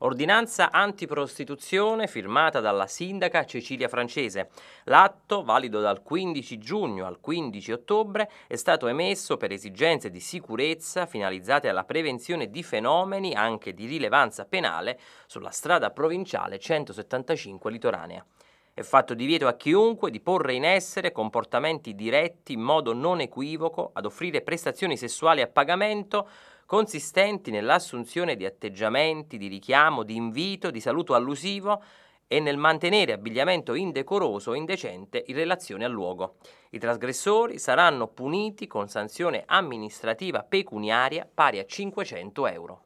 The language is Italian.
Ordinanza antiprostituzione firmata dalla sindaca Cecilia Francese. L'atto, valido dal 15 giugno al 15 ottobre, è stato emesso per esigenze di sicurezza finalizzate alla prevenzione di fenomeni anche di rilevanza penale sulla strada provinciale 175 litoranea. È fatto divieto a chiunque di porre in essere comportamenti diretti in modo non equivoco ad offrire prestazioni sessuali a pagamento consistenti nell'assunzione di atteggiamenti di richiamo, di invito, di saluto allusivo e nel mantenere abbigliamento indecoroso o indecente in relazione al luogo. I trasgressori saranno puniti con sanzione amministrativa pecuniaria pari a 500 euro.